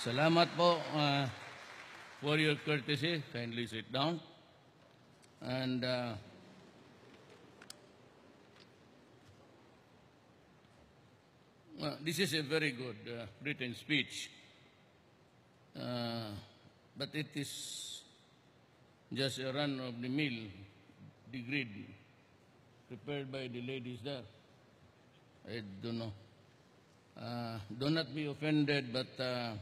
Salamat po uh, for your courtesy. Kindly sit down. And uh, this is a very good uh, written speech. Uh, but it is just a run of the mill degree prepared by the ladies there. I don't know. Uh, do not be offended, but uh,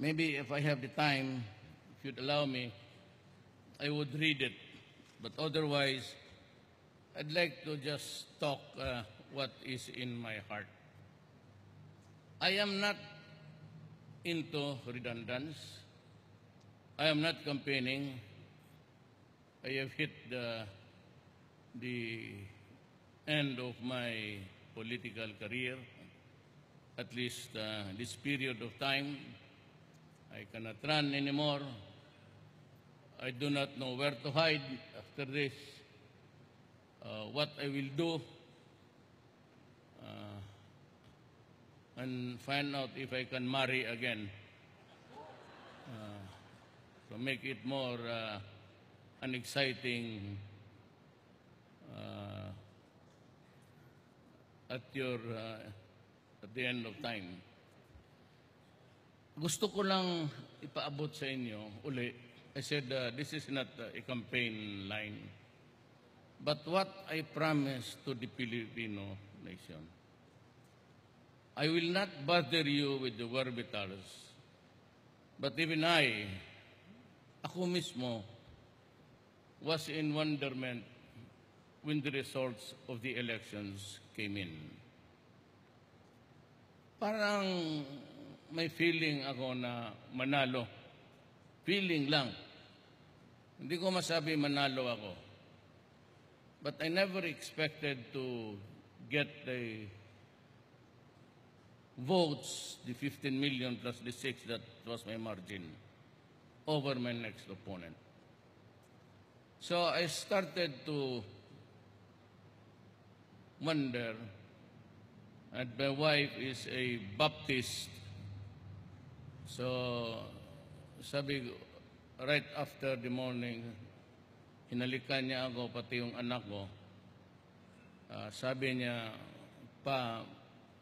maybe if I have the time, if you'd allow me, I would read it. But otherwise, I'd like to just talk uh, what is in my heart. I am not into redundance. I am not campaigning. I have hit the, the end of my political career, at least uh, this period of time. I cannot run anymore. I do not know where to hide after this, uh, what I will do, uh, and find out if I can marry again. Uh, to make it more uh, an exciting uh, at your uh, at the end of time. Gusto ko lang ipaabot sa inyo uli. I said uh, this is not uh, a campaign line. But what I promise to the Filipino nation, I will not bother you with the whereabouts. But even I, ako mismo, was in wonderment when the results of the elections came in. Parang may feeling ako na manalo. Feeling lang. Hindi ko masabi manalo ako. But I never expected to get the votes, the 15 million plus the 6 that was my margin, over my next opponent. So I started to wonder, and my wife is a Baptist. So sabi right after the morning, hinalikan niya ako, pati yung anak ko. Ah, sabi niya, pa,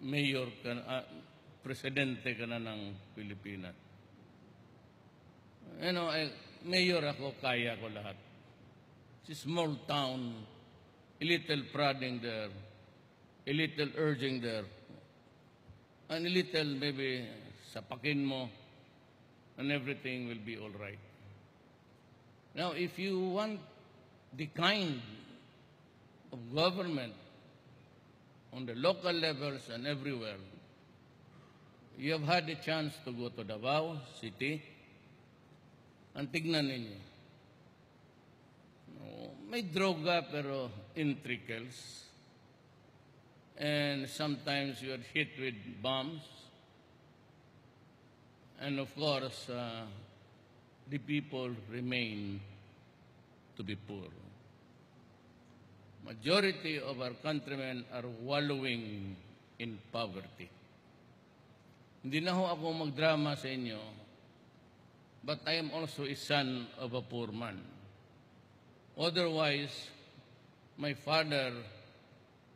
mayor ka, ah, presidente ka na ng Pilipinas. You know, I, mayor ako, kaya ko lahat. It's a small town, a little prodding there, a little urging there, and a little maybe sapakin mo, and everything will be all right. Now, if you want the kind of government on the local levels and everywhere, you have had the chance to go to Davao City, and tignan ninyo. No, may droga pero in trickles. And sometimes you are hit with bombs. And of course, uh, the people remain to be poor. Majority of our countrymen are wallowing in poverty. Hindi na ho ako magdrama sa inyo, but I am also a son of a poor man. Otherwise, my father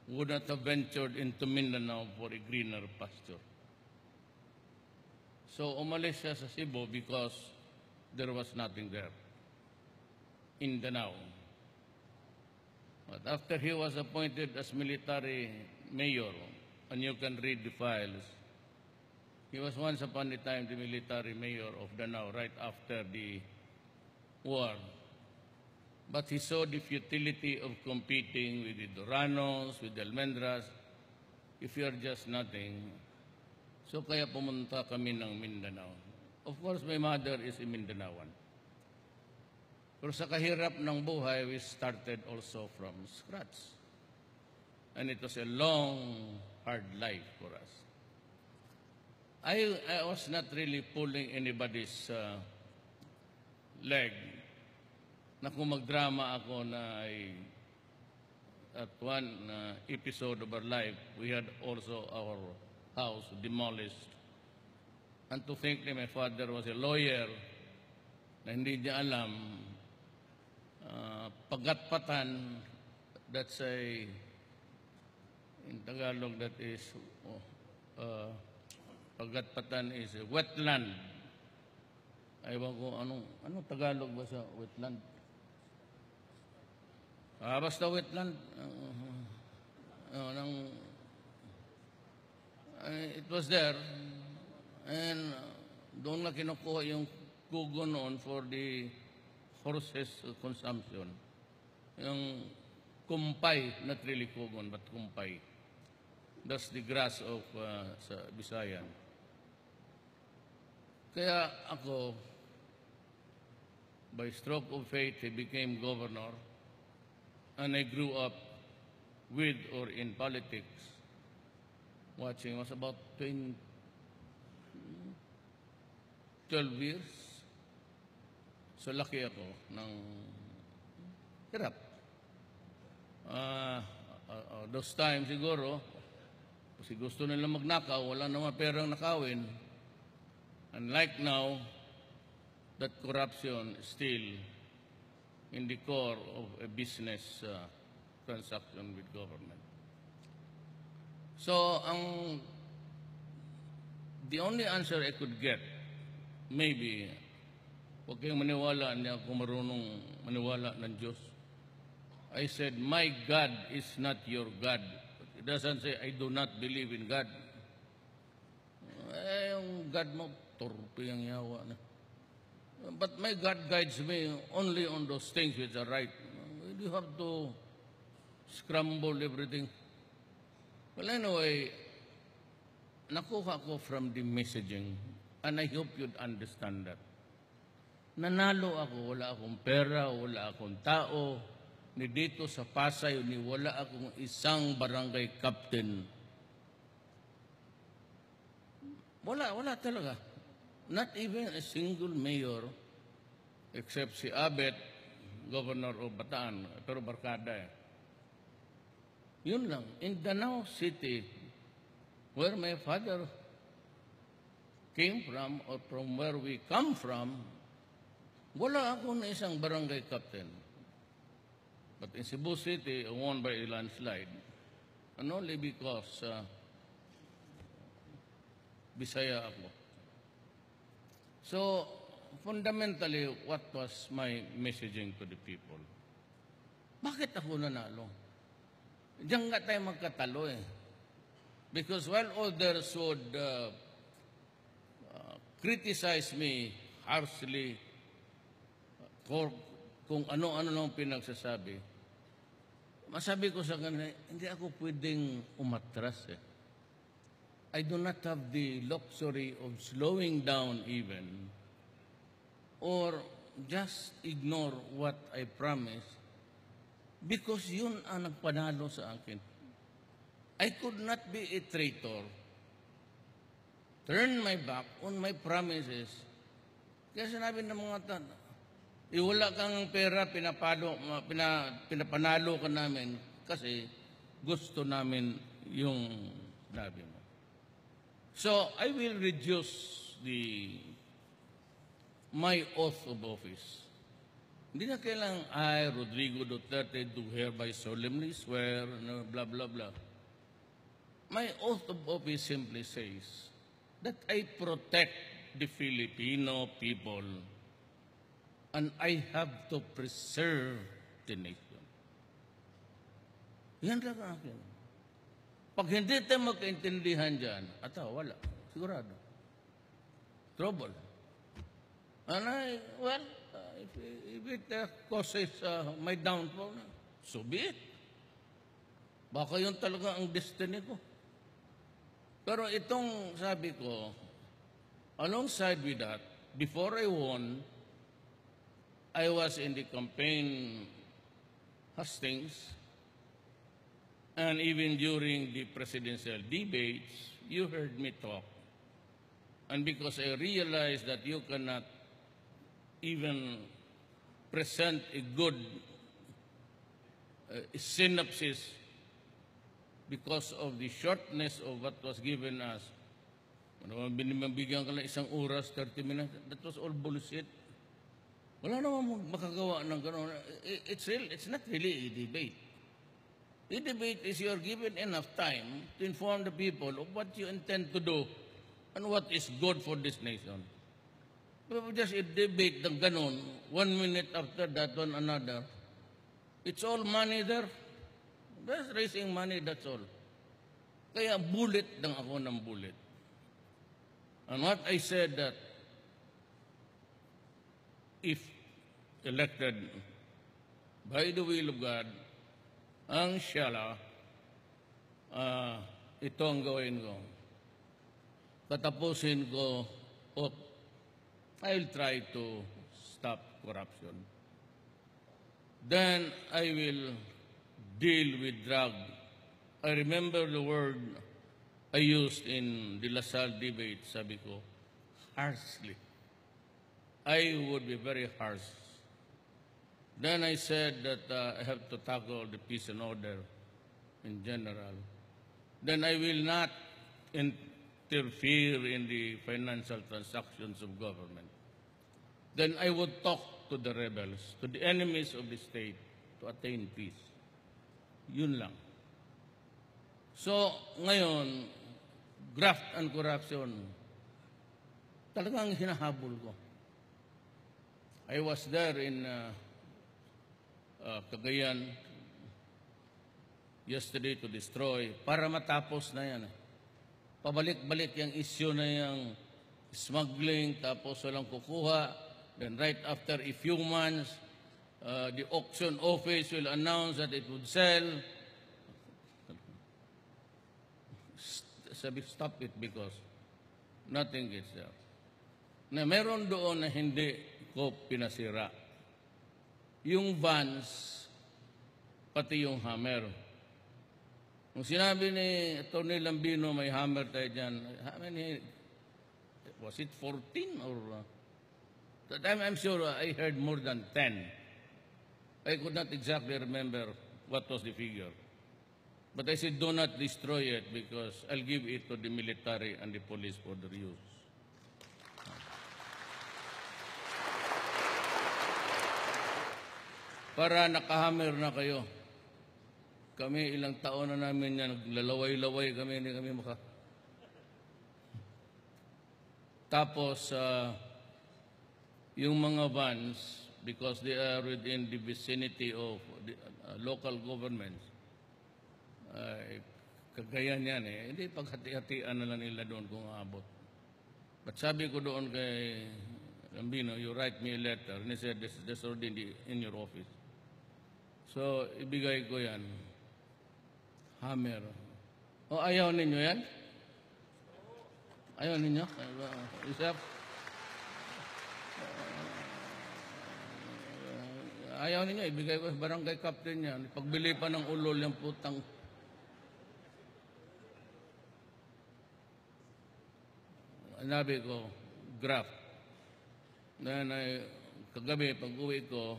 would not have ventured into Mindanao for a greener pasture. So umalis siya sa Cebu because there was nothing there in Danao. But after he was appointed as military mayor, and you can read the files, he was once upon a time the military mayor of Danao right after the war. But he saw the futility of competing with the Duranos, with the Almendras, if you are just nothing. So kaya pumunta kami ng Mindanao. Of course, my mother is a Mindanaoan. Pero sa kahirap ng buhay, we started also from scratch. And it was a long, hard life for us. I, I was not really pulling anybody's uh, leg na kung magdrama ako na ay at one uh, episode of our life, we had also our house demolished And to think that my father was a lawyer na hindi niya alam, uh, pagatpatan, that's a, in Tagalog, that is, oh, uh, pagatpatan is a wetland. Ewan ko, anong, anong Tagalog ba sa wetland? Ah, basta wetland. Uh, uh, nang, uh, it was there. And uh, doon na kinukuha yung kugo noon for the horses consumption. Yung kumpay, not really kugon, but kumpay. That's the grass of uh, sa Bisayan. Kaya ako, by stroke of fate, he became governor. And I grew up with or in politics. Watching was about 20, 12 years. So laki ako ng hirap. Ah, ah, ah, those times siguro, kasi gusto nila magnakaw, wala naman perang nakawin. Unlike now, that corruption still in the core of a business uh, transaction with government. So, ang the only answer I could get, maybe, huwag kayong maniwala, hindi ako marunong maniwala ng Diyos. I said, my God is not your God. It doesn't say, I do not believe in God. Eh, yung God mo, torpe ang yawa na. But my God guides me only on those things which are right. You have to scramble everything. Well, anyway, nakuha ko from the messaging and I hope you'd understand that. Nanalo ako, wala akong pera, wala akong tao, ni dito sa Pasay, ni wala akong isang barangay captain. Wala, wala talaga. Not even a single mayor, except si Abet, governor of Bataan, pero barkada eh. Yun lang. In Danao City, where my father came from, or from where we come from, wala ako na isang barangay captain. But in Cebu City, won by a landslide. And only because uh, Bisaya ako. So, fundamentally, what was my messaging to the people? Bakit ako nanalo? Diyan nga tayo magkatalo eh. Because while others would uh, uh, criticize me harshly for kung ano-ano lang pinagsasabi, masabi ko sa kanila, hindi ako pwedeng umatras eh. I do not have the luxury of slowing down even or just ignore what I promise because yun ang nagpanalo sa akin. I could not be a traitor, turn my back on my promises. Kaya sinabi ng mga tanda, iwala kang pera, pinapalo, pina, pinapanalo ka namin kasi gusto namin yung sinabi mo. So, I will reduce the my oath of office. Hindi na kailang I, Rodrigo Duterte, do hereby solemnly swear, blah, blah, blah. My oath of office simply says that I protect the Filipino people and I have to preserve the nation. Yan lang ang akin. Pag hindi tayo magkaintindihan dyan, ataw, wala. Sigurado. Trouble. And I, well, uh, if, if it uh, causes uh, my downfall, so be it. Baka yun talaga ang destiny ko. Pero itong sabi ko, alongside with that, before I won, I was in the campaign hustings, and even during the presidential debates, you heard me talk. And because I realized that you cannot even present a good uh, synopsis because of the shortness of what was given us, Ano, binibigyan ka lang isang oras, 30 minutes. That was all bullshit. Wala namang makagawa ng gano'n. It's, real, it's not really a debate. A debate is you are given enough time to inform the people of what you intend to do and what is good for this nation. Just a debate ng gano'n, one minute after that, one another, it's all money there. Just raising money, that's all. Kaya bullet lang ako ng bullet. And what I said that if elected by the will of God, ang siyala, ah, ito ang gawin ko. Katapusin ko, o I'll try to stop corruption. Then I will deal with drug. I remember the word I used in the Lasal debate, sabi ko, harshly. I would be very harsh. Then I said that uh, I have to tackle the peace and order in general. Then I will not interfere in the financial transactions of government. Then I would talk to the rebels, to the enemies of the state, to attain peace. Yun lang. So, ngayon, graft and corruption, talagang hinahabol ko. I was there in uh, uh, Cagayan yesterday to destroy para matapos na yan. Pabalik-balik yung issue na yung smuggling tapos walang kukuha. Then right after a few months, uh, the auction office will announce that it would sell. Sabi, stop it because nothing gets there. Na meron doon na hindi ko pinasira. Yung vans, pati yung hammer. Nung sinabi ni Tony Lambino, may hammer tayo dyan, how many, was it 14 or, uh, that time I'm sure uh, I heard more than 10. I could not exactly remember what was the figure. But I said, do not destroy it because I'll give it to the military and the police for their use. Para nakahammer na kayo. Kami ilang taon na namin yan, naglalaway-laway kami, hindi kami maka... Tapos, ah, yung mga vans, because they are within the vicinity of the, ah, local governments, ay kagayan yan eh. Hindi paghati-hatian na lang nila doon kung aabot. But sabi ko doon kay Lambino, you write me a letter. And he said, this, this already in, your office. So, ibigay ko yan. Hammer. O, ayaw ninyo yan? Ayaw ninyo? Isap? Ayaw ninyo, ibigay ko sa barangay captain yan. Pagbili pa ng ulol yung putang Nabi ko, graph. Then, I, kagabi, pag uwi ko,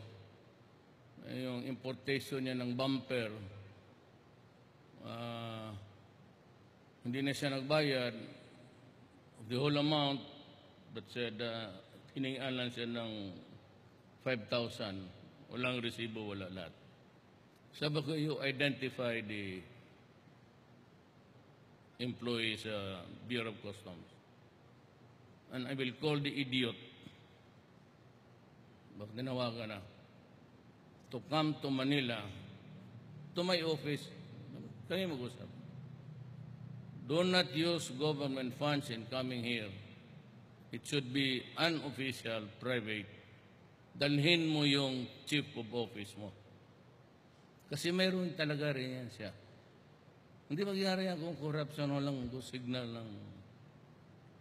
yung importation niya ng bumper, ah, hindi na siya nagbayad. The whole amount, that said, uh, hiningaan lang siya ng 5,000. Walang resibo, wala lahat. Sabi ko, you identify the employees sa Bureau of Customs. And I will call the idiot. Bakit tinawagan na? To come to Manila, to my office, kami mag-usap. Do not use government funds in coming here. It should be unofficial, private. Dalhin mo yung chief of office mo. Kasi mayroon talaga rin yan siya. Hindi magyari yan kung corruption o lang, kung signal lang.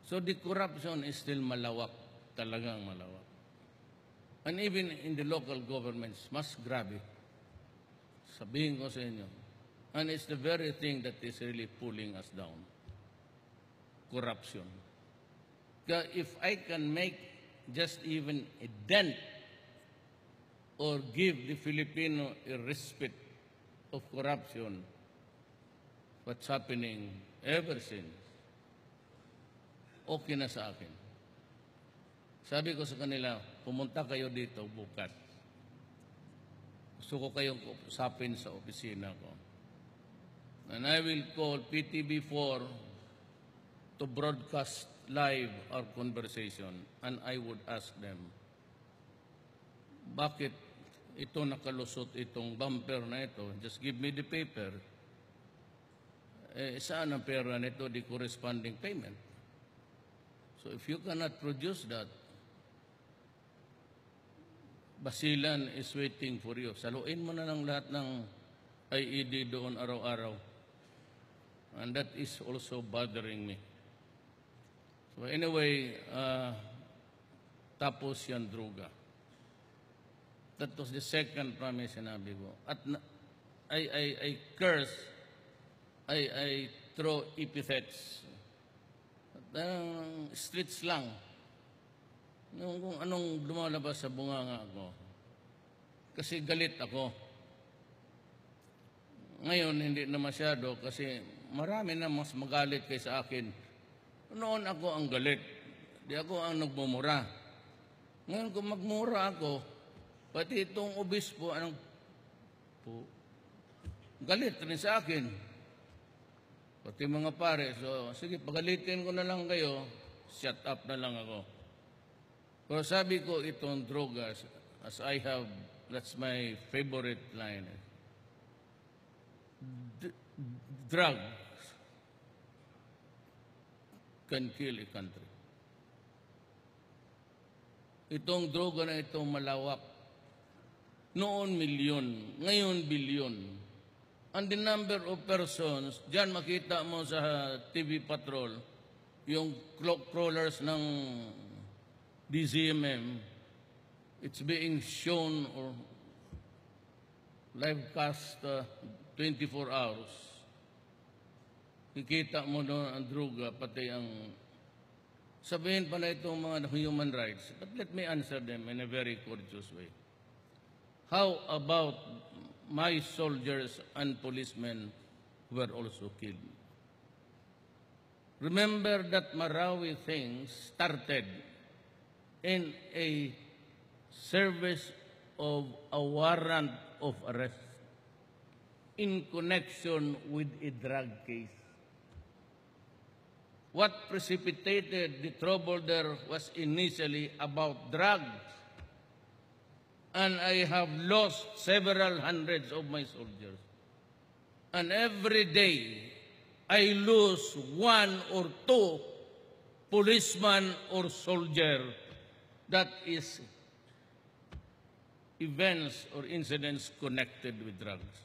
So the corruption is still malawak, talagang malawak. And even in the local governments, mas grabe. Sabihin ko sa inyo. And it's the very thing that is really pulling us down. Corruption. If I can make just even a dent or give the Filipino a respite of corruption, what's happening ever since, okay na sa akin. Sabi ko sa kanila, pumunta kayo dito bukas. Gusto ko kayong usapin sa opisina ko. And I will call PTB4 to broadcast live our conversation and I would ask them, bakit ito nakalusot itong bumper na ito? Just give me the paper. Eh, saan ang pera nito, the corresponding payment? So if you cannot produce that, Basilan is waiting for you. Saluin mo na lang lahat ng IED doon araw-araw. And that is also bothering me. So anyway, uh, tapos yan druga. That was the second promise sinabi ko. At na, I, I, I curse, I, I throw epithets. At uh, streets lang. Yung kung anong lumalabas sa bunganga ko. Kasi galit ako. Ngayon, hindi na masyado kasi marami na mas magalit kaysa akin. Noon ako ang galit. Di ako ang nagmumura. Ngayon kung magmura ako, pati itong obispo, anong po, galit rin sa akin. Pati mga pare. So, sige, pagalitin ko na lang kayo, shut up na lang ako. Pero sabi ko itong drogas, as I have, that's my favorite line. D- drugs can kill a country. Itong droga na ito malawak. Noon milyon, ngayon bilyon. And the number of persons, dyan makita mo sa TV Patrol, yung clock crawlers ng DZMM, it's being shown or live cast uh, 24 hours. Kikita mo doon ang druga, pati ang... Sabihin pa na itong mga human rights. But let me answer them in a very courteous way. How about my soldiers and policemen were also killed? Remember that Marawi thing started in a service of a warrant of arrest in connection with a drug case. What precipitated the trouble there was initially about drugs. And I have lost several hundreds of my soldiers. And every day, I lose one or two policeman or soldier that is events or incidents connected with drugs.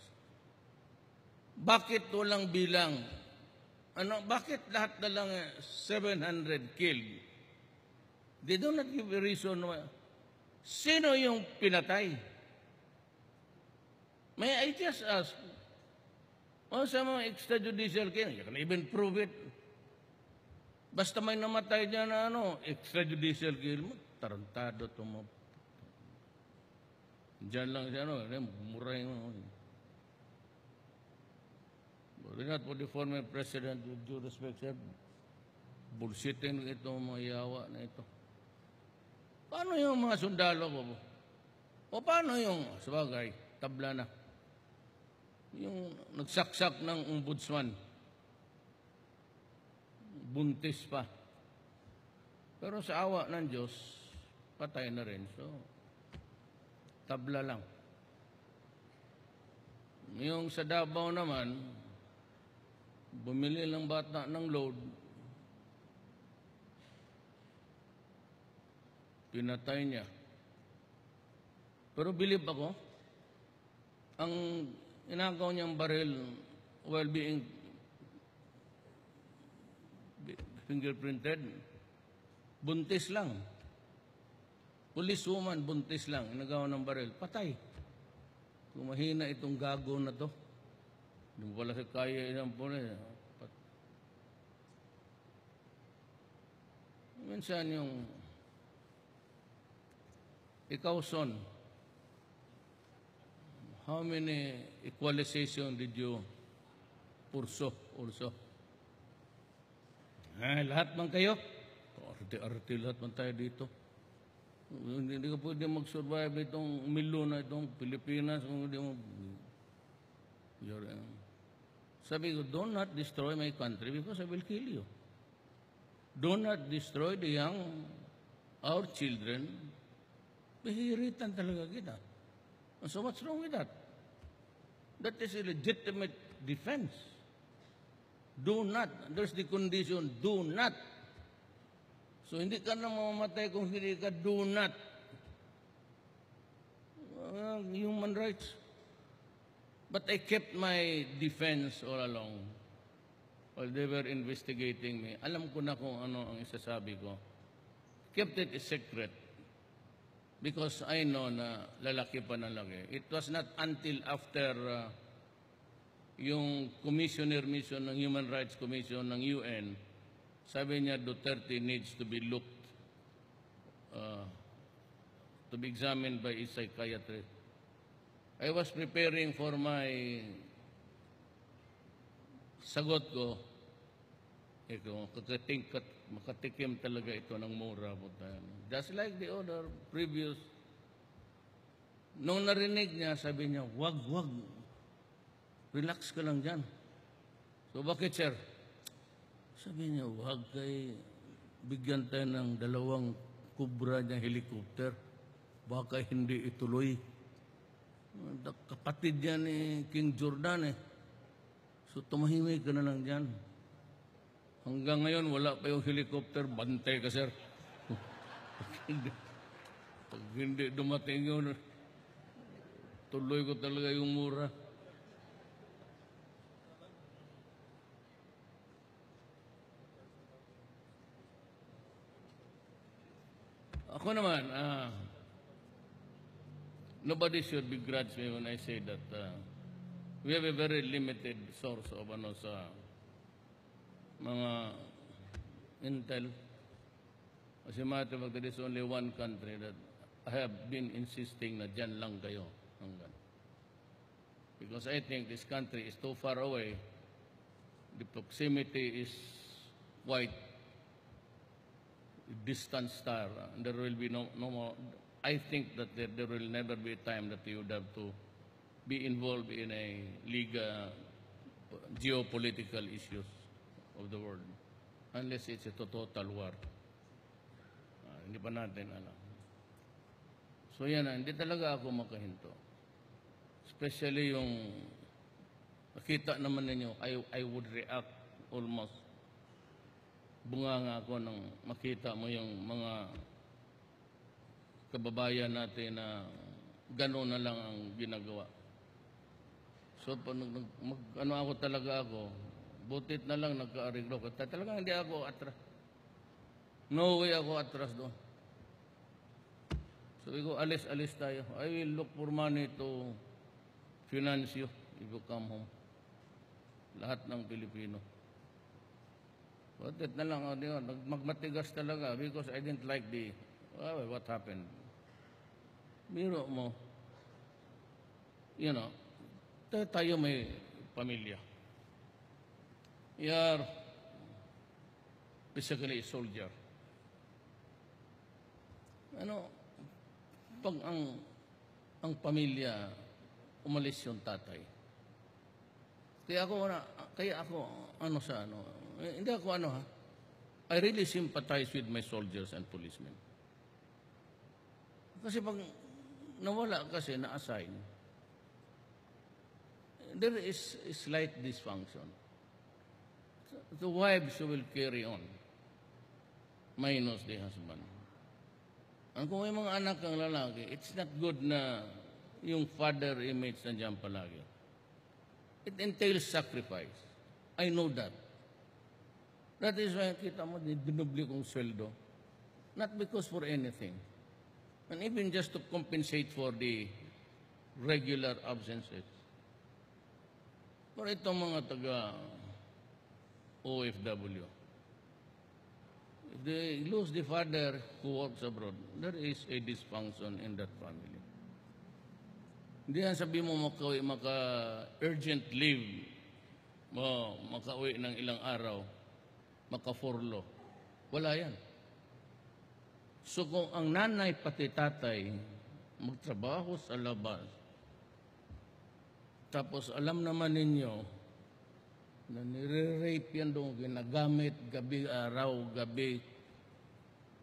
Bakit walang bilang? Ano, bakit lahat na lang eh, 700 killed? They do not give a reason why. Sino yung pinatay? May I just ask, o sa mga extrajudicial killing, you can even prove it. Basta may namatay dyan na ano, extrajudicial kill mo, tarantado to mo. Diyan lang siya, ano, muray mo. But not for the former president, with due respect, sir, bullshitting itong mga yawa na ito. Paano yung mga sundalo ko? O paano yung, sabagay, tabla na. Yung nagsaksak ng ombudsman. Buntis pa. Pero sa awa ng Diyos, patay na rin. So, tabla lang. Yung sa Davao naman, bumili lang bata ng load, pinatay niya. Pero believe ako, ang inagaw niyang baril while being fingerprinted, buntis lang. Police woman, buntis lang, inagaw ng baril, patay. Kung mahina itong gago na to, hindi wala sa kaya isang pulis. Minsan yung ikaw, son, how many equalization did you purso also? Eh, lahat man kayo, arte-arte lahat man tayo dito. Hindi, hindi ka pwede mag-survive itong milyon na itong Pilipinas kung hindi mo... You're, uh, sabi ko, do not destroy my country because I will kill you. Do not destroy the young, our children. Pahiritan talaga kita. So what's wrong with that? That is a legitimate defense. Do not. There's the condition, do not. So hindi ka na mamamatay kung hindi ka do not. Uh, human rights. But I kept my defense all along while they were investigating me. Alam ko na kung ano ang isasabi ko. Kept it a secret because I know na lalaki pa na laki. It was not until after uh, yung commissioner mission ng Human Rights Commission ng UN, sabi niya Duterte needs to be looked, uh, to be examined by a psychiatrist. I was preparing for my sagot ko. Ito, kakating, kat, makatikim talaga ito ng mura. Butan. Just like the other previous. Nung narinig niya, sabi niya, wag, wag. Relax ka lang dyan. So bakit, sir? Sabi niya, wag kay bigyan tayo ng dalawang kubra niya helicopter. Baka hindi ituloy. Kapatid niya ni King Jordan eh. So tumahimik ka na lang dyan. Hanggang ngayon, wala pa yung helicopter. Bantay ka, sir. pag, hindi, dumating yun, tuloy ko talaga yung mura. Ako naman, ah, nobody should begrudge me when I say that uh, we have a very limited source of ano sa mga intel. As a matter there is only one country that I have been insisting na dyan lang kayo. Hanggang. Because I think this country is too far away. The proximity is quite distant star. There will be no, no more. I think that there, there will never be a time that you would have to be involved in a league geopolitical issues of the world unless it's a total war. Ah, hindi pa natin alam. So yan, hindi talaga ako makahinto. Especially yung nakita naman ninyo, I, I would react almost bunga nga ako nang makita mo yung mga kababayan natin na gano'n na lang ang ginagawa. So, pag mag, ano ako talaga ako, butit na lang nagka-ariglo. Talaga hindi ako atras. No way ako atras doon. Sabi ko, alis-alis tayo. I will look for money to finance you if you come home. Lahat ng Pilipino. Butit na lang, oh, magmatigas talaga because I didn't like the, well, what happened. Biro mo, you know, tayo may pamilya. You're basically a soldier. Ano, pag ang ang pamilya umalis yung tatay. Kaya ako kaya ako ano sa ano, eh, hindi ako ano ha. I really sympathize with my soldiers and policemen. Kasi pag nawala kasi na-assign, there is a slight dysfunction. The wives will carry on, minus the husband. Ang kung may mga anak kang lalaki, it's not good na yung father image nandiyan palagi. It entails sacrifice. I know that. That is why kita mo, dinubli kong sweldo. Not because for anything. And even just to compensate for the regular absences. Pero itong mga taga OFW, if they lose the father who works abroad, there is a dysfunction in that family. Hindi yan sabi mo makauwi, maka-urgent leave, mo, makauwi ng ilang araw, maka-forlo. Wala yan. So kung ang nanay pati tatay magtrabaho sa labas, tapos alam naman ninyo na nire-rape yan doon, ginagamit gabi, araw, gabi,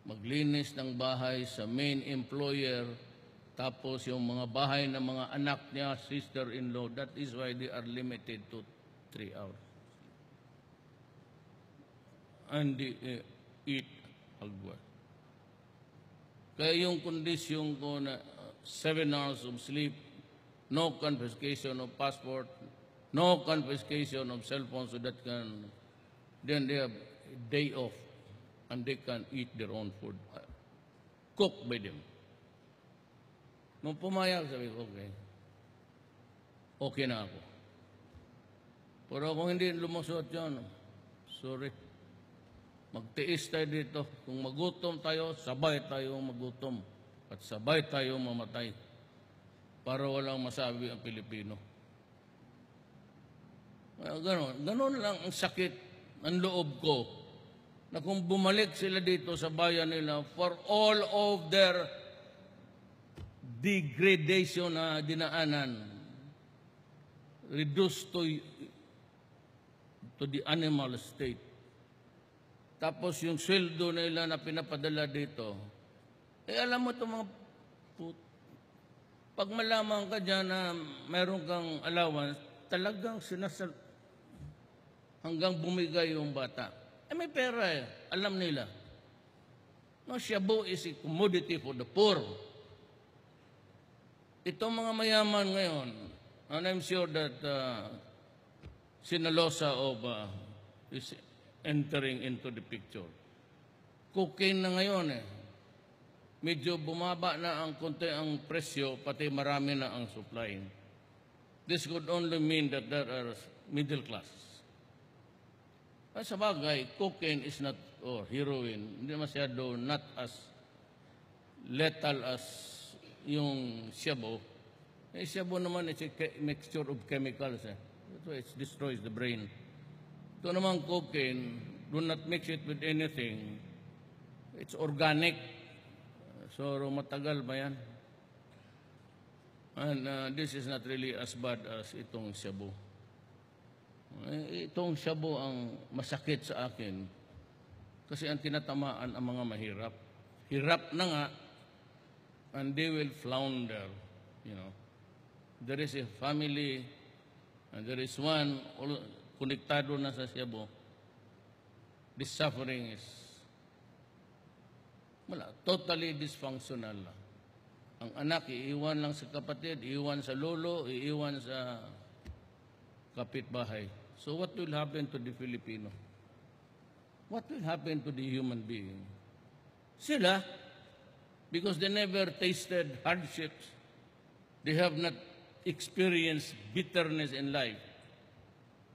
maglinis ng bahay sa main employer, tapos yung mga bahay ng mga anak niya, sister-in-law, that is why they are limited to three hours. And they uh, eat agwa. Kaya yung kondisyon ko na uh, seven hours of sleep, no confiscation of passport, no confiscation of cell phone so that can, then they have a day off and they can eat their own food, cooked by them. Nung pumayag, sabi ko, okay, okay na ako. Pero kung hindi lumusot yun, sorry. Magtiis tayo dito. Kung magutom tayo, sabay tayo magutom. At sabay tayo mamatay. Para walang masabi ang Pilipino. Ah, Ganon. Ganon lang ang sakit ng loob ko na kung bumalik sila dito sa bayan nila for all of their degradation na dinaanan, reduced to, to the animal state. Tapos yung sweldo nila na pinapadala dito, eh alam mo itong mga put, pag malaman ka dyan na meron kang allowance, talagang sinasal hanggang bumigay yung bata. Eh may pera eh, alam nila. No, shabu is a commodity for the poor. Itong mga mayaman ngayon, and I'm sure that uh, Sinalosa of uh, is entering into the picture. Cocaine na ngayon eh. Medyo bumaba na ang konti ang presyo, pati marami na ang supply. This could only mean that there are middle class. At sa bagay, cocaine is not, or heroin, hindi masyado not as lethal as yung shabu. Eh, shabu naman is a mixture of chemicals. Eh. That's why it destroys the brain. Ito naman cocaine, do not mix it with anything. It's organic. So matagal ba yan? And uh, this is not really as bad as itong shabu. Eh, Itong shabu ang masakit sa akin kasi ang tinatamaan ang mga mahirap. Hirap na nga and they will flounder, you know. There is a family and there is one konektado na sa shabu. This suffering is wala, totally dysfunctional. Ang anak, iiwan lang sa kapatid, iiwan sa lolo, iiwan sa kapitbahay. So what will happen to the Filipino? What will happen to the human being? Sila, because they never tasted hardships, they have not experienced bitterness in life.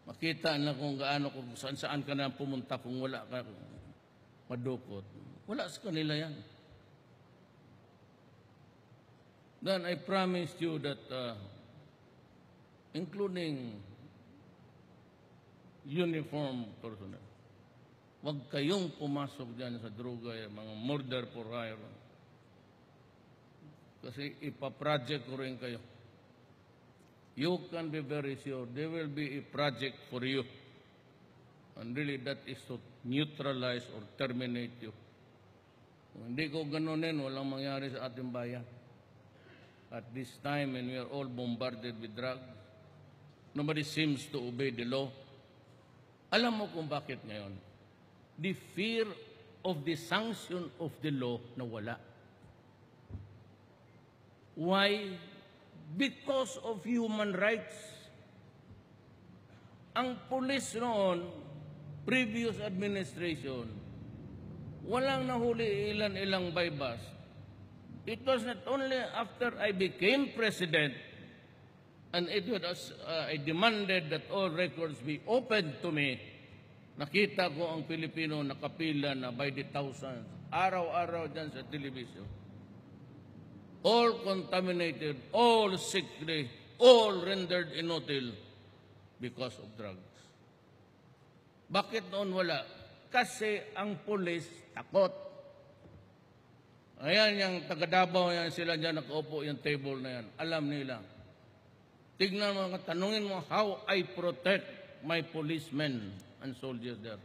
Makita na kung gaano, kung saan saan ka na pumunta kung wala ka madukot. Wala sa kanila yan. Then I promised you that, uh, including uniform personnel, huwag kayong pumasok dyan sa droga, mga murder for hire. Kasi ipaproject ko rin kayo. You can be very sure there will be a project for you. And really that is to neutralize or terminate you. Kung hindi ko ganunin, walang mangyari sa ating bayan. At this time when we are all bombarded with drugs, nobody seems to obey the law. Alam mo kung bakit ngayon? The fear of the sanction of the law na wala. Why? Because of human rights. Ang pulis noon, previous administration, walang nahuli ilan-ilang bypass. It was not only after I became president and it was, uh, I demanded that all records be opened to me. Nakita ko ang Pilipino nakapila na by the thousands, araw-araw dyan sa television. All contaminated, all sickly, all rendered inutile because of drugs. Bakit noon wala? Kasi ang pulis takot. Ayan, yung taga Davao yan, sila dyan nakaupo yung table na yan. Alam nila. Tignan mo, tanungin mo, how I protect my policemen and soldiers there.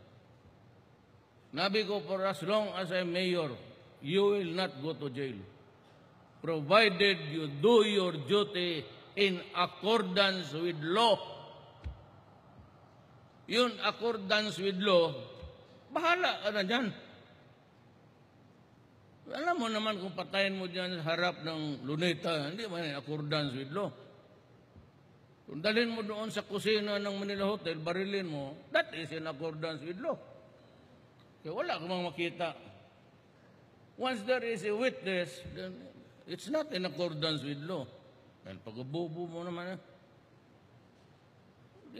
Nabi ko, for as long as I'm mayor, you will not go to jail. Provided you do your duty in accordance with law. Yun, accordance with law, bahala ka na dyan. Alam mo naman kung patayin mo dyan harap ng luneta, hindi man accordance with law. Kung dalhin mo doon sa kusina ng Manila Hotel, barilin mo, that is in accordance with law. Kaya wala ka mang makita. Once there is a witness, then it's not in accordance with law. Dahil pag-ububo mo naman, eh.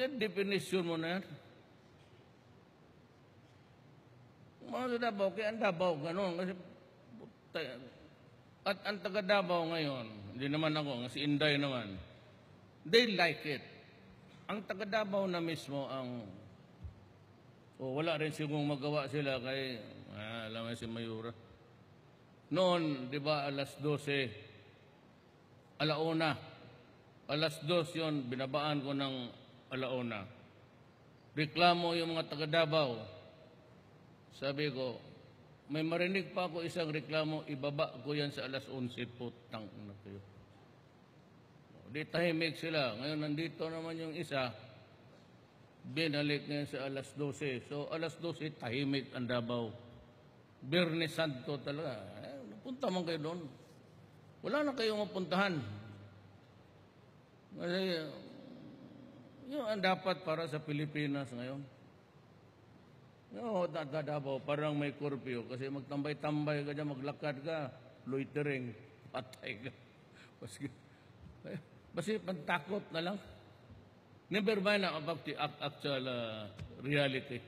yan definition mo na yan. Mga sa Davao, kaya ang Davao, gano'n. Kasi, at ang taga Davao ngayon, hindi naman ako, si Inday naman, they like it. Ang taga na mismo ang, o wala rin sigong magawa sila kay, ah, alam mo si Mayura. Noon, di ba, alas 12, alauna, alas 2 yon binabaan ko ng alauna. Reklamo yung mga taga. Sabi ko, may marinig pa ako isang reklamo, ibaba ko yan sa alas 11, putang na kayo. Di tahimik sila. Ngayon nandito naman yung isa, binalik ngayon sa alas 12. So alas 12, tahimik ang Davao. Birne Santo talaga. Eh, punta man kayo doon. Wala na kayong mapuntahan. Kasi yun ang dapat para sa Pilipinas ngayon. No, Davao, parang may curfew kasi magtambay-tambay ka dyan, maglakad ka, loitering, patay ka. Basi, basi pantakot na lang. Never mind about the act- actual uh, reality.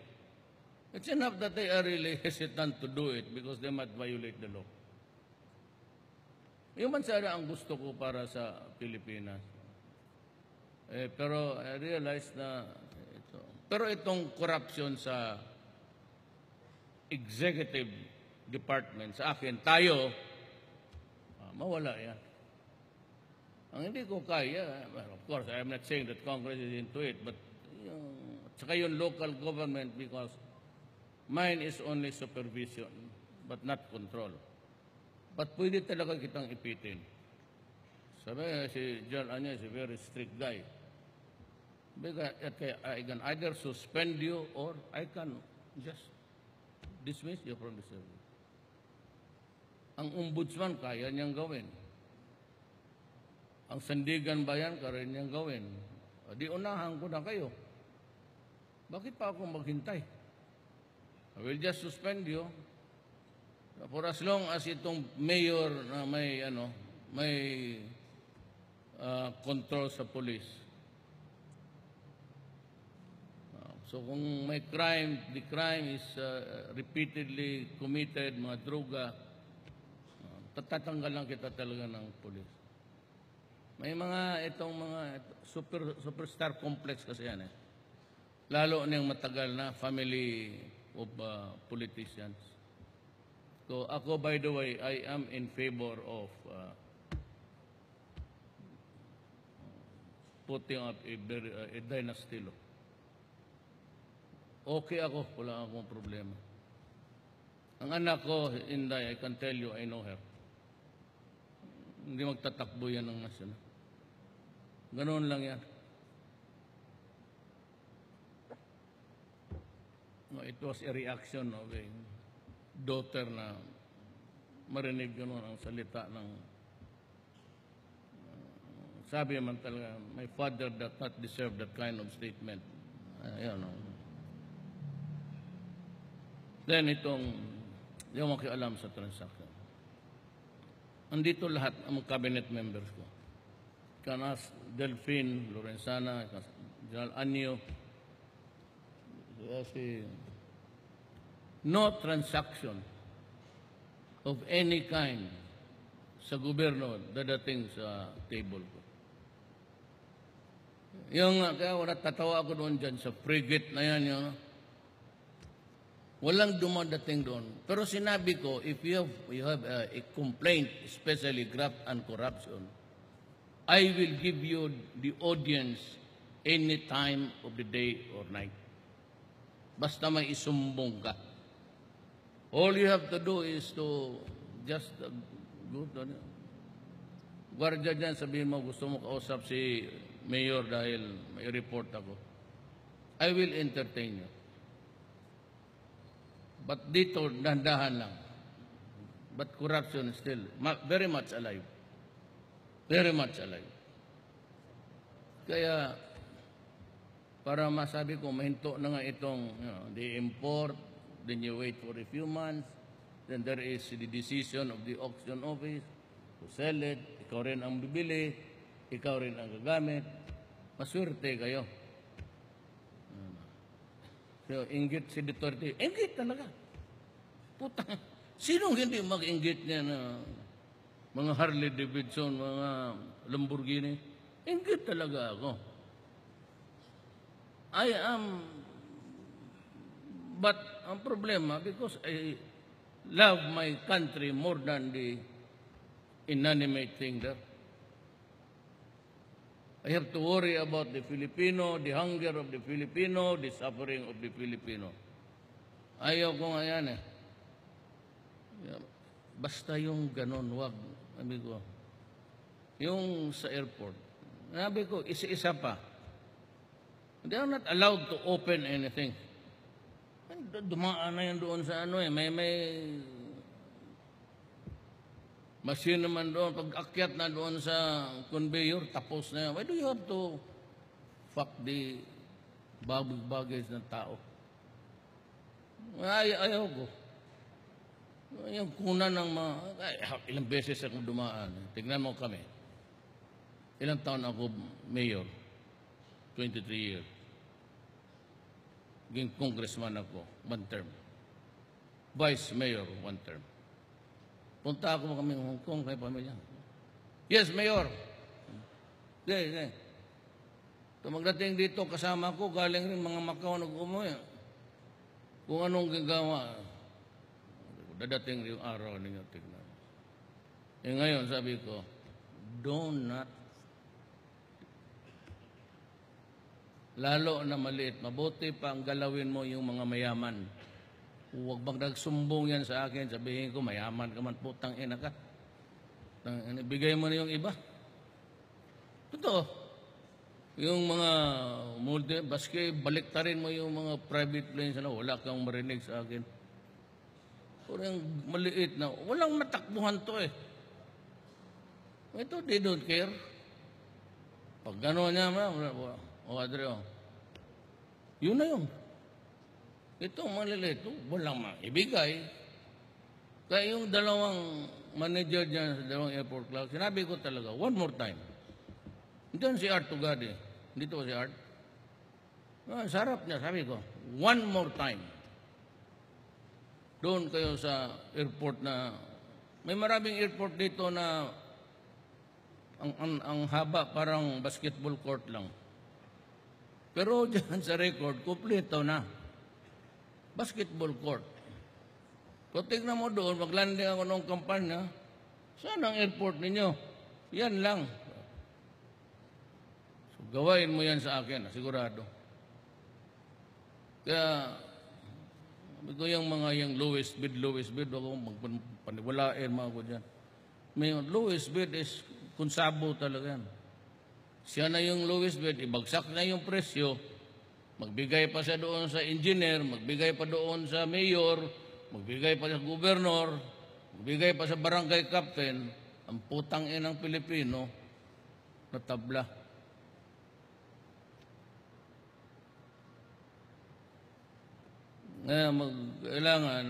It's enough that they are really hesitant to do it because they might violate the law. Yung man sana ang gusto ko para sa Pilipinas. Eh, pero I realize na ito. Pero itong corruption sa executive department sa akin, tayo, ah, mawala yan. Ang hindi ko kaya, of course, I'm not saying that Congress is into it, but yung, saka yung local government because mine is only supervision, but not control. But pwede talaga kitang ipitin. Sabi si John Anya is a very strict guy. I can either suspend you or I can just dismiss you from the service. Ang ombudsman, kaya niyang gawin. Ang sandigan bayan, kaya niyang gawin. Di unahan ko na kayo. Bakit pa ako maghintay? I will just suspend you for as long as itong mayor na may ano may uh, control sa police. Uh, So kung may crime, the crime is uh, repeatedly committed, mga droga, uh, tatatanggal lang kita talaga ng police. May mga itong mga super superstar complex kasi yan eh. Lalo na yung matagal na family of uh, politicians. So ako by the way, I am in favor of uh, putting up a, uh, a dynasty law. Okay ako, wala akong problema. Ang anak ko, Inday, I can tell you, I know her. Hindi magtatakbo yan ng nasyon. Ganoon lang yan. It was a reaction of a daughter na marinig gano'n ang salita ng uh, sabi naman talaga, my father does not deserve that kind of statement. Uh, yun, no. Then itong, di ako makialam sa transaction. Andito lahat ang cabinet members ko. Kanas Delphine Lorenzana, General Anyo, si no transaction of any kind sa gobyerno dadating sa table ko. Yung, kaya wala tatawa ako doon dyan sa frigate na yan, yung, Walang dumadating doon. Pero sinabi ko, if you have, you have uh, a complaint, especially graft and corruption, I will give you the audience any time of the day or night. Basta may isumbong ka. All you have to do is to just uh, go to Gwardiya dyan, sabihin mo, gusto mo kausap si Mayor dahil may report ako. I will entertain you. But dito, dandahan lang. But corruption still very much alive. Very much alive. Kaya, para masabi ko, mahinto na nga itong, you know, the import, then you wait for a few months, then there is the decision of the auction office to sell it, ikaw rin ang bibili, ikaw rin ang gagamit, maswerte kayo. So, inggit si Duterte. Inggit talaga. Putang, sinong hindi mag-inggit niya na mga Harley Davidson, mga Lamborghini? Inggit talaga ako. I am, but ang problema, because I love my country more than the inanimate thing there. I have to worry about the Filipino, the hunger of the Filipino, the suffering of the Filipino. Ayaw ko nga yan eh. Basta yung ganon, wag. Sabi ko, yung sa airport, sabi ko, isa-isa pa. They are not allowed to open anything. Dumaan na yan doon sa ano eh. May, may Machine naman doon, pag akyat na doon sa conveyor, tapos na yan. Why do you have to fuck the bagay ng tao? Ay, ayaw ko. Yung kuna ng mga, ay, ilang beses akong dumaan. Tignan mo kami. Ilang taon ako mayor? 23 years. Naging congressman ako, one term. Vice mayor, one term. Punta ako kami ng Hong Kong kay pamilya. Yes, Mayor. Hindi, hindi. Tumagdating dito, kasama ko, galing rin mga Macau nag-umuwi. Kung anong gagawa. Dadating yung araw ninyo, tignan. Eh ngayon, sabi ko, do not lalo na maliit. Mabuti pa ang galawin mo yung mga mayaman. Huwag bang nagsumbong yan sa akin, sabihin ko, mayaman ka man, putang ina ka. Bigay mo na yung iba. Totoo. Yung mga multi, baske, baliktarin mo yung mga private planes na wala kang marinig sa akin. Puro yung maliit na, walang matakbuhan to eh. Ito, they don't care. Pag gano'n niya, o Adre, oh. Yun na yun. Itong maliliit, walang maibigay. Kaya yung dalawang manager dyan sa dalawang airport clerk, sinabi ko talaga, one more time. Diyan si Art Tugade. Dito si Art. Ah, sarap niya, sabi ko, one more time. Doon kayo sa airport na, may maraming airport dito na ang, ang, ang haba parang basketball court lang. Pero dyan sa record, kumpleto na. Basketball court. Kung tignan mo doon, maglanding ako ng kampanya, saan ang airport ninyo? Yan lang. So, gawain mo yan sa akin, sigurado. Kaya, yung mga yung lowest bid, lowest bid, ako magpaniwalain mga ko dyan. May lowest bid is kunsabo talaga yan. Siya na yung lowest bid, ibagsak na yung presyo, magbigay pa siya doon sa engineer, magbigay pa doon sa mayor, magbigay pa sa gobernador, magbigay pa sa barangay captain, ang putang inang Pilipino na Ngayon, kailangan,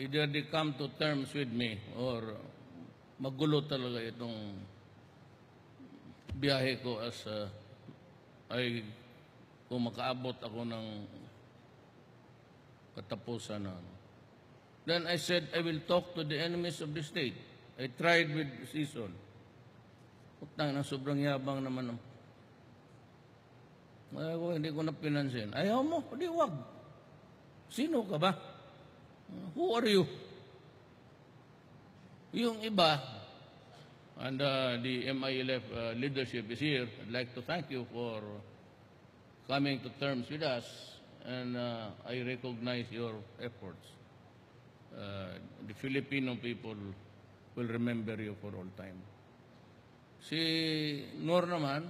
either they come to terms with me or magulo talaga itong biyahe ko as uh, ay kung makaabot ako ng katapusan na ano. Then I said, I will talk to the enemies of the state. I tried with season. Putang na sobrang yabang naman. Ay, hindi ko na pinansin. Ayaw mo, hindi wag. Sino ka ba? Who are you? Yung iba, and uh, the MILF uh, leadership is here, I'd like to thank you for coming to terms with us, and uh, I recognize your efforts. Uh, the Filipino people will remember you for all time. Si Nor naman,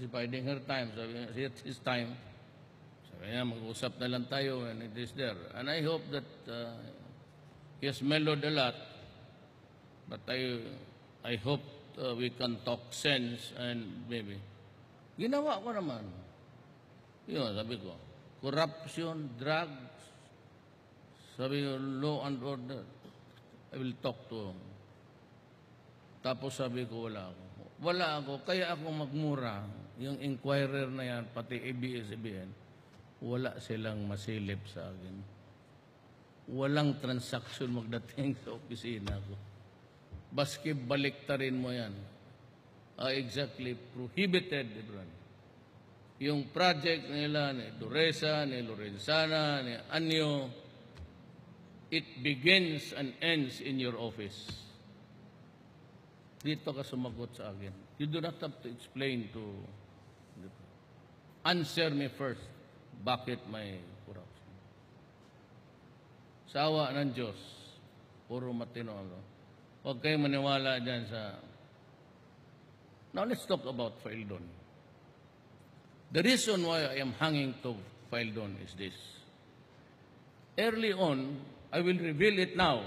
is biding her time, niya, it's his time. Niya, mag-usap na lang tayo and it is there. And I hope that uh, he has mellowed a lot, but I, I hope uh, we can talk sense and maybe. Ginawa ko naman. Yun, sabi ko, corruption, drugs, sabi ko, law and order. I will talk to him. Tapos sabi ko, wala ako. Wala ako, kaya ako magmura. Yung inquirer na yan, pati ABS-CBN, wala silang masilip sa akin. Walang transaction magdating sa opisina ko. Baski baliktarin mo yan. Ah, exactly prohibited, Ibran. Yung project nila ni Duresa, ni Lorenzana, ni Anyo, it begins and ends in your office. Dito ka sumagot sa akin. You do not have to explain to... Answer me first. Bakit may corruption? Sawa ng Diyos. Puro matino ano. Huwag kayo maniwala dyan sa... Now let's talk about Faildon. The reason why I am hanging to Faildon is this. Early on, I will reveal it now.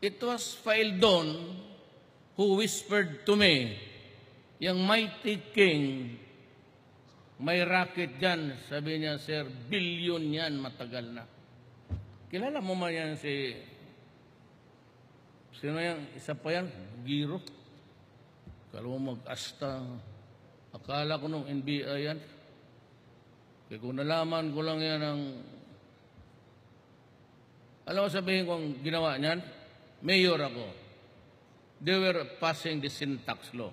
It was Faildon who whispered to me, yung mighty king, may racket dyan. Sabi niya, sir, billion yan, matagal na. Kilala mo man yan si... Sino yan? Isa pa yan? Giro. Kala mo mag-asta. Akala ko nung NBI yan. Kaya kung nalaman ko lang yan ang... Alam mo sabihin kong ginawa niyan? Mayor ako. They were passing the syntax law.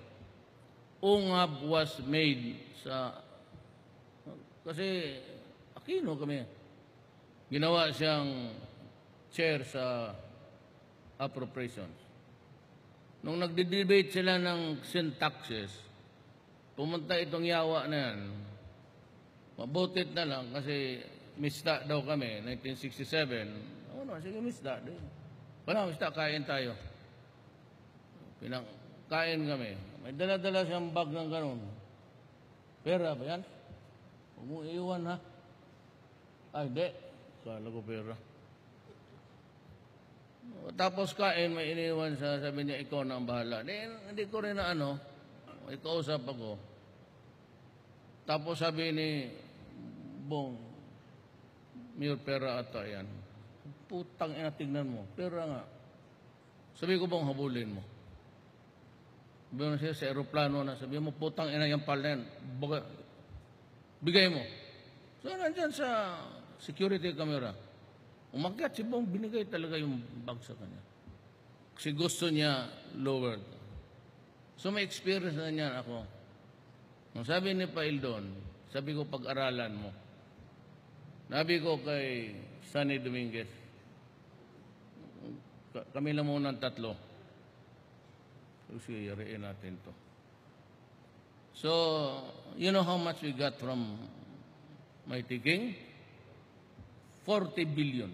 Ungab was made sa... Kasi Aquino kami. Ginawa siyang chair sa appropriations. Nung nagde-debate sila ng syntaxes, pumunta itong yawa na yan. Mabutit na lang kasi mista daw kami, 1967. Oo no, sige mista. Di. Wala, mista, kain tayo. Pinang, kain kami. May dala-dala siyang bag ng ganun. Pera ba yan? Huwag iwan ha. Ay, di. Kala ko pera. Tapos kain, may iniwan sa sabi niya, ikaw na ang bahala. Di, hindi ko rin na ano, may kausap ako. Tapos sabi ni Bong, Mayor pera ata yan. Putang ina, tignan mo. Pera nga. Sabi ko bang habulin mo? Sabi mo siya sa aeroplano na, sabi mo, putang ina yung pala yan. Baga, bigay mo. So, nandyan sa security camera. Umakyat si Bong, binigay talaga yung bag sa kanya. Kasi gusto niya lowered. So may experience na niyan ako. Nung sabi ni Paildon, sabi ko pag-aralan mo. Sabi ko kay Sunny Dominguez, ka- kami lang muna ang tatlo. So sige, yariin natin to. So, you know how much we got from Mighty King? 40 billion.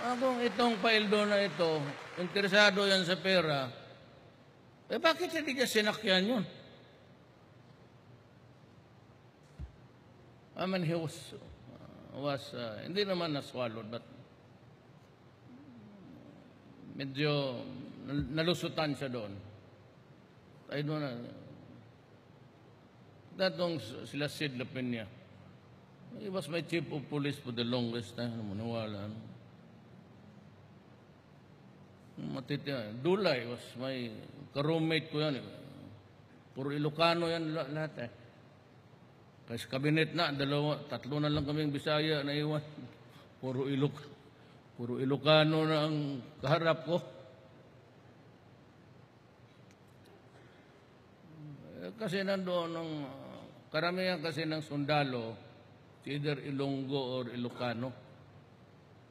Ah, kung itong paildo na ito, interesado yan sa pera, eh bakit hindi niya sinakyan yun? I mean, he was, uh, was uh, hindi naman na-swallowed, but medyo nalusutan siya doon. I don't know. Datong sila Sid Lapenya. He was my chief of police for the longest time. Maniwala. Ano. Matiti. Dulay was my ka-roommate ko yan. eh. Puro Ilocano yan la- lahat eh. Kasi kabinet na, dalawa, tatlo na lang kaming Bisaya na iwan. Puro Iloc, puro Ilocano na ang kaharap ko. Kasi nandoon ng karamihan kasi ng sundalo either Ilonggo or Ilocano.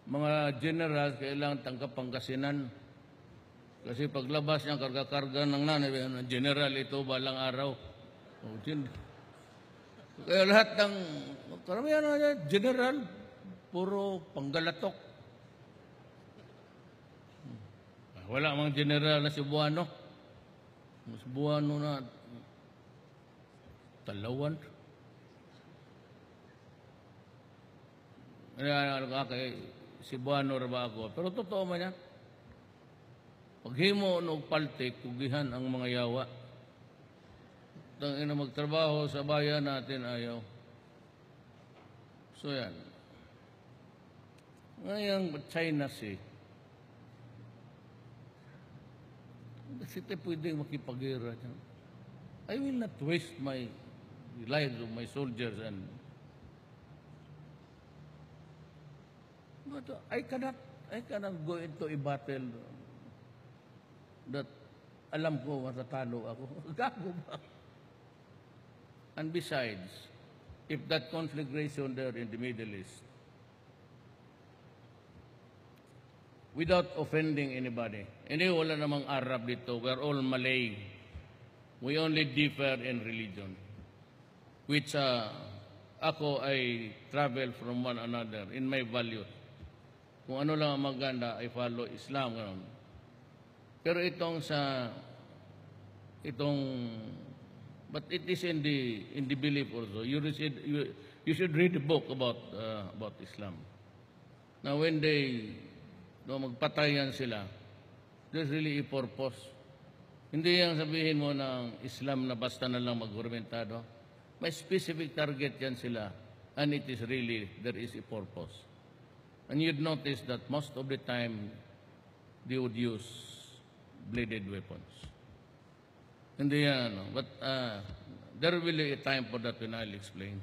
Mga general, kailangan tangkap Pangasinan. Kasi paglabas niya, karga-karga ng nanay, ano, general ito balang araw. Oh, Kaya lahat ng, karamihan na general, puro panggalatok. Ah, Wala mang general na Cebuano. Cebuano na talawan. Kaya ano ka kay Cebuano ba ako? Pero totoo man yan. Paghimo no paltik, kugihan ang mga yawa. Tang ina magtrabaho sa bayan natin ayaw. So yan. Ngayang China Sea, kasi tayo pwedeng makipagira. I will not waste my lives of my soldiers and but I cannot I cannot go into a battle that alam ko matatalo ako. Gago ba? And besides, if that conflagration there in the Middle East, without offending anybody, hindi wala namang Arab dito, we're all Malay. We only differ in religion, which uh, ako ay travel from one another in my values. Kung ano lang ang maganda, I follow Islam. Ganun. Pero itong sa itong but it is in the in the belief also. You should you, you should read a book about uh, about Islam. Now when they no magpatayan sila, there's really a purpose. Hindi yang sabihin mo ng Islam na basta na lang magormentado. May specific target yan sila. And it is really, there is a purpose. And you'd notice that most of the time, they would use bladed weapons. Hindi yan, ano. But uh, there will be a time for that when I'll explain.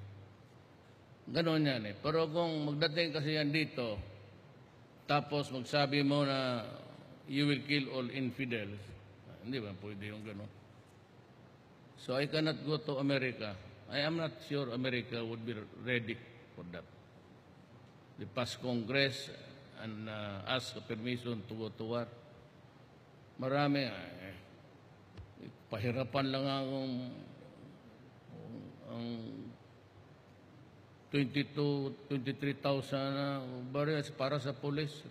Ganon yan eh. Pero kung magdating kasi yan dito, tapos magsabi mo na you will kill all infidels, ah, hindi ba pwede yung ganon? So I cannot go to America. I am not sure America would be ready for that. They pass Congress and uh, ask permission to go to war. Marami, eh, pahirapan lang akong ang 22, 23,000 na barils para sa pulis.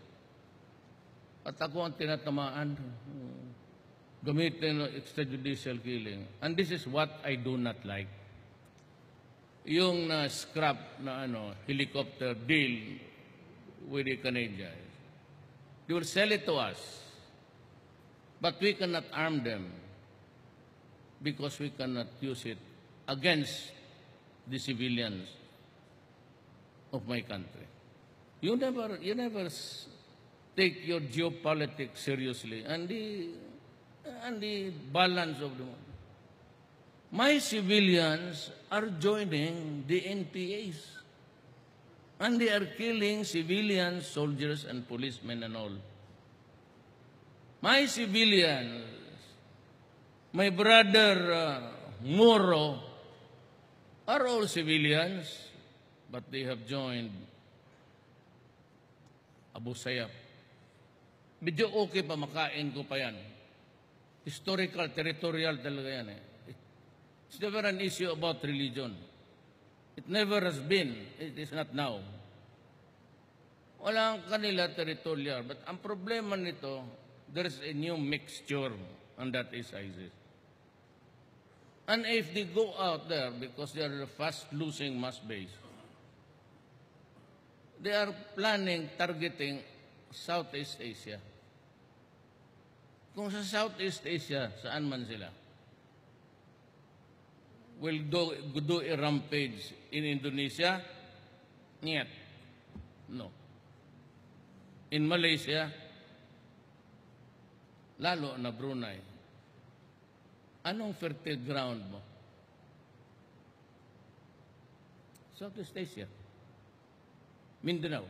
At ako ang tinatamaan. Gamitin extrajudicial killing. And this is what I do not like. Yung na scrap na ano, helicopter deal with the Canadians. They will sell it to us. But we cannot arm them because we cannot use it against the civilians of my country. You never, you never take your geopolitics seriously and the, and the balance of the My civilians are joining the NPAs. And they are killing civilians, soldiers, and policemen and all. My civilians, my brother uh, Moro, are all civilians, but they have joined Abu Sayyaf. Medyo okay pa, makain ko pa yan. Historical, territorial talaga yan eh. It's never an issue about religion. It never has been. It is not now. Walang kanila territorial. But ang problema nito, there is a new mixture and that is ISIS. And if they go out there because they are fast losing mass base, they are planning targeting Southeast Asia. Kung sa Southeast Asia, saan man sila? Will do, do a rampage in Indonesia? Niet. No. In Malaysia? Lalo na Brunei. Anong fertile ground mo? Southeast Asia. Mindanao.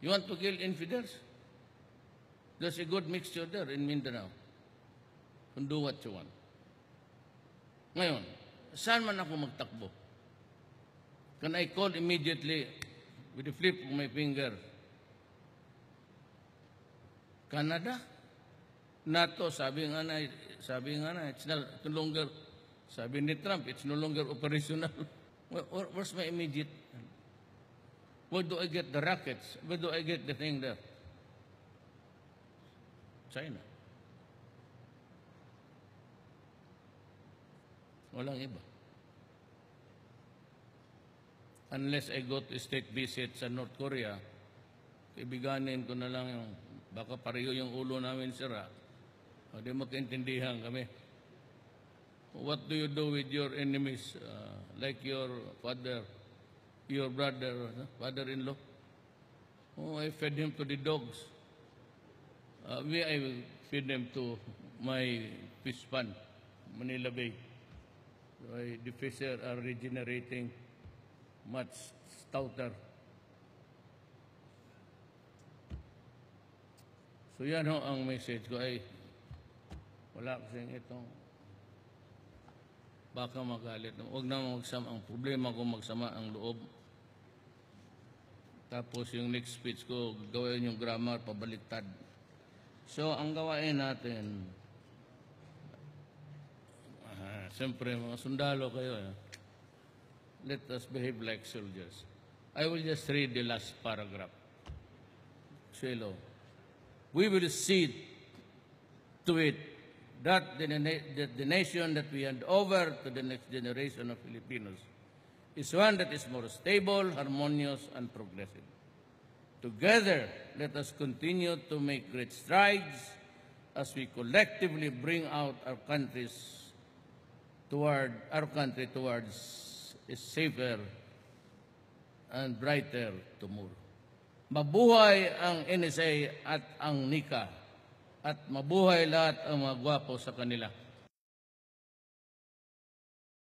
You want to kill infidels? There's a good mixture there in Mindanao. Can do what you want. Ngayon, saan man ako magtakbo? Can I call immediately with the flip of my finger? Canada? NATO, sabi nga na, sabi nga na, it's no longer, sabi ni Trump, it's no longer operational. Where- where's my immediate? Where do I get the rockets? Where do I get the thing there? China. Walang iba. Unless I go to state visit sa North Korea, kaibiganin ko na lang yung, baka pareho yung ulo namin sira. O di magkaintindihan kami. What do you do with your enemies, uh, like your father, your brother, father-in-law? Oh, I fed him to the dogs. Uh, we, I feed them to my fish pond, Manila Bay. The here are regenerating much stouter. So yan ho ang message ko ay wala kasing itong baka magalit. Huwag na magsama. Ang problema ko magsama ang loob. Tapos yung next speech ko, gawin yung grammar, pabaliktad. So, ang gawain natin, siyempre, mga sundalo kayo, eh. let us behave like soldiers. I will just read the last paragraph. Shelo. We will see to it that the, that the nation that we hand over to the next generation of Filipinos is one that is more stable, harmonious, and progressive. Together, let us continue to make great strides as we collectively bring out our countries toward our country towards a safer and brighter tomorrow. Mabuhay ang NSA at ang NICA at mabuhay lahat ang mga gwapo sa kanila.